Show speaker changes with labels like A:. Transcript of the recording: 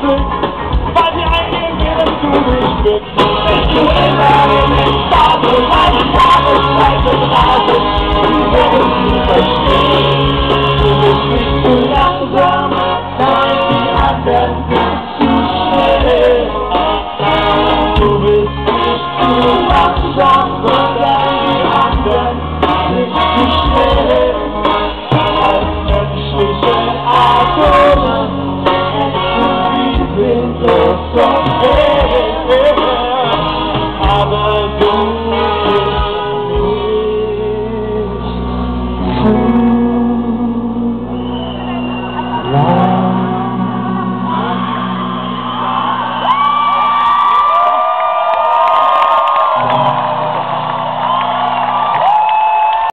A: Blumen, weil die Eingänge zu mich wird. song. Oh, oh, oh, oh.